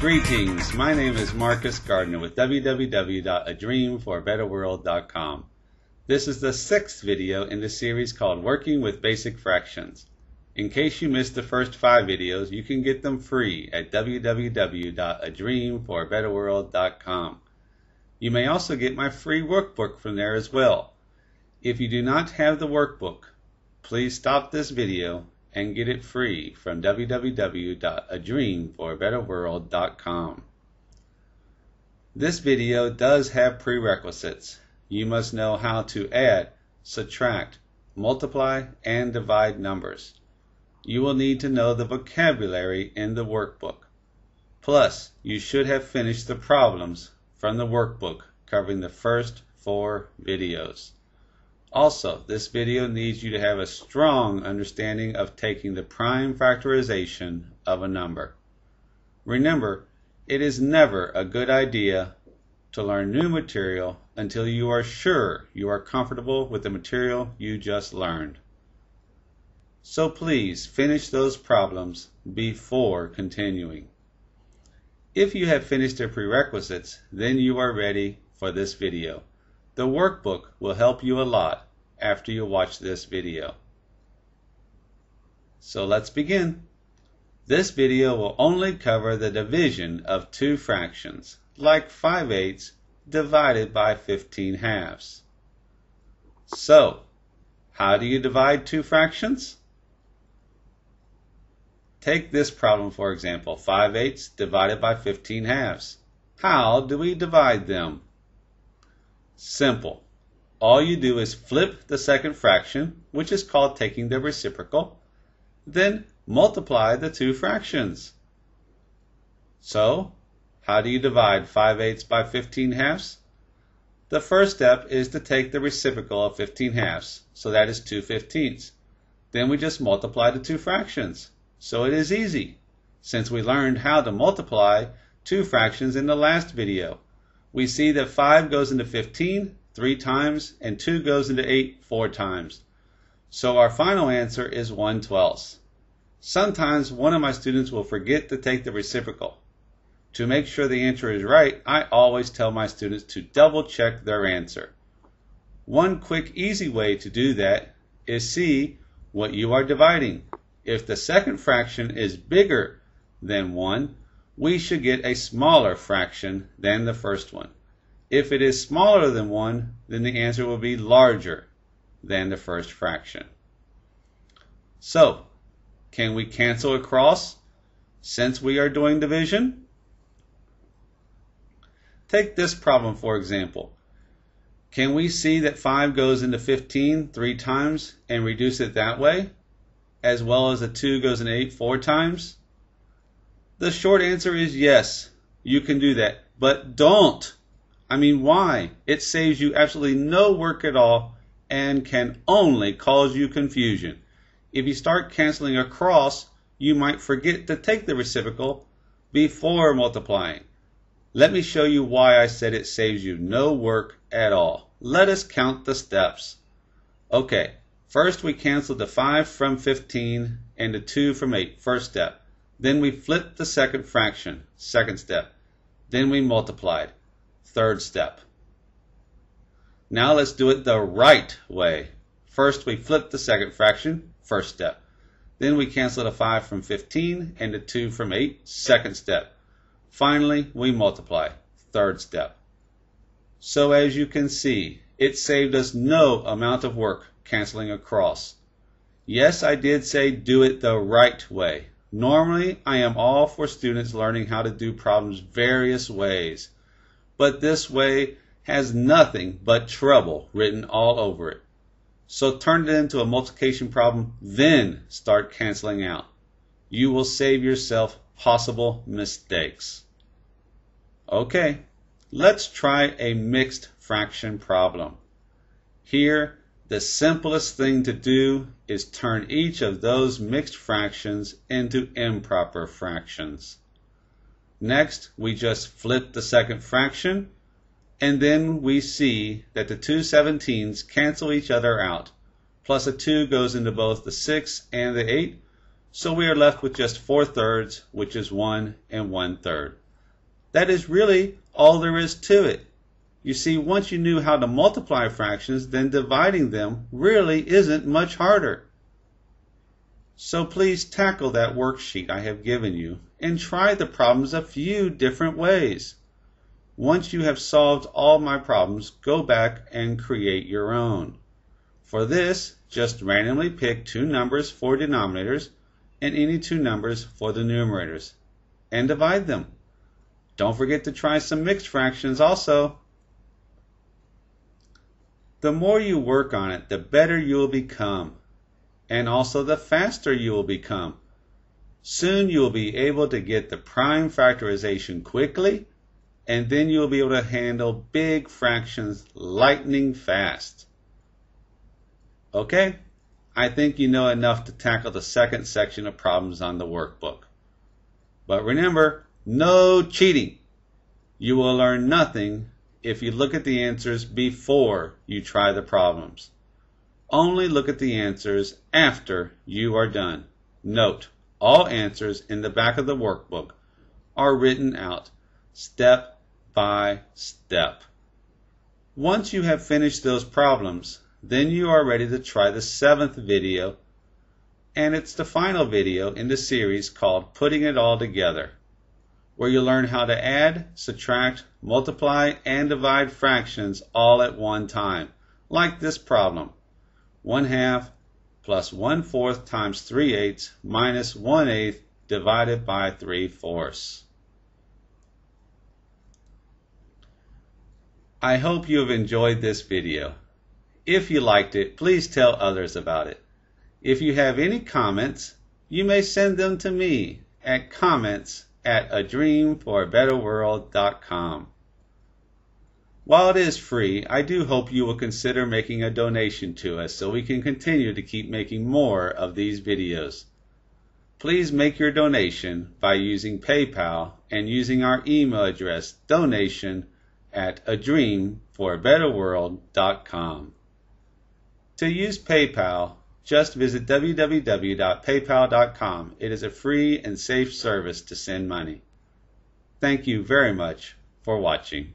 Greetings, my name is Markis Gardner with www.adreamforabetterworld.com. This is the sixth video in the series called Working with Basic Fractions. In case you missed the first five videos, you can get them free at www.adreamforabetterworld.com. You may also get my free workbook from there as well. If you do not have the workbook, please stop this video and get it free from www.adreamforabetterworld.com. This video does have prerequisites. You must know how to add, subtract, multiply, and divide numbers. You will need to know the vocabulary in the workbook. Plus, you should have finished the problems from the workbook covering the first four videos. Also, this video needs you to have a strong understanding of taking the prime factorization of a number. Remember, it is never a good idea to learn new material until you are sure you are comfortable with the material you just learned. So please finish those problems before continuing. If you have finished the prerequisites, then you are ready for this video. The workbook will help you a lot after you watch this video. So let's begin. This video will only cover the division of two fractions, like 5 eighths divided by 15 halves. So, how do you divide two fractions? Take this problem for example, 5 eighths divided by 15 halves. How do we divide them? Simple. All you do is flip the second fraction, which is called taking the reciprocal, then multiply the two fractions. So, how do you divide 5 eighths by 15 halves? The first step is to take the reciprocal of 15 halves, so that is 2 fifteenths. Then we just multiply the two fractions. So it is easy, since we learned how to multiply two fractions in the last video we see that 5 goes into 15 three times and 2 goes into 8 four times. So our final answer is 1 12th. Sometimes one of my students will forget to take the reciprocal. To make sure the answer is right, I always tell my students to double check their answer. One quick easy way to do that is see what you are dividing. If the second fraction is bigger than 1, we should get a smaller fraction than the first one. If it is smaller than 1, then the answer will be larger than the first fraction. So, can we cancel across since we are doing division? Take this problem for example. Can we see that 5 goes into 15 three times and reduce it that way? As well as a 2 goes into 8 four times? The short answer is yes, you can do that. But don't. I mean, why? It saves you absolutely no work at all and can only cause you confusion. If you start canceling across, you might forget to take the reciprocal before multiplying. Let me show you why I said it saves you no work at all. Let us count the steps. Okay, first we cancel the 5 from 15 and the 2 from 8, first step. Then we flipped the second fraction, second step. Then we multiplied, third step. Now let's do it the right way. First we flip the second fraction, first step. Then we cancel the 5 from 15 and the 2 from 8, second step. Finally, we multiply, third step. So as you can see, it saved us no amount of work canceling across. Yes, I did say do it the right way. Normally, I am all for students learning how to do problems various ways, but this way has nothing but trouble written all over it. So turn it into a multiplication problem, then start canceling out. You will save yourself possible mistakes. Okay, let's try a mixed fraction problem. Here, the simplest thing to do is turn each of those mixed fractions into improper fractions. Next, we just flip the second fraction, and then we see that the two 17s cancel each other out, plus a 2 goes into both the 6 and the 8, so we are left with just 4 thirds, which is 1 and 1 third. That is really all there is to it. You see, once you knew how to multiply fractions, then dividing them really isn't much harder. So please tackle that worksheet I have given you and try the problems a few different ways. Once you have solved all my problems, go back and create your own. For this, just randomly pick two numbers for denominators and any two numbers for the numerators and divide them. Don't forget to try some mixed fractions also. The more you work on it, the better you will become, and also the faster you will become. Soon you will be able to get the prime factorization quickly, and then you will be able to handle big fractions lightning fast. Okay, I think you know enough to tackle the second section of problems on the workbook. But remember, no cheating. You will learn nothing if you look at the answers before you try the problems. Only look at the answers after you are done. Note, all answers in the back of the workbook are written out step by step. Once you have finished those problems, then you are ready to try the seventh video, and it's the final video in the series called Putting It All Together, where you learn how to add, subtract, multiply, and divide fractions all at one time, like this problem. 1 half plus 1 fourth times 3 eighths minus 1 eighth divided by 3 fourths. I hope you have enjoyed this video. If you liked it, please tell others about it. If you have any comments, you may send them to me at comments at adreamforabetterworld.com. While it is free, I do hope you will consider making a donation to us so we can continue to keep making more of these videos. Please make your donation by using PayPal and using our email address donation at adreamforabetterworld.com. To use PayPal, just visit www.paypal.com. It is a free and safe service to send money. Thank you very much for watching.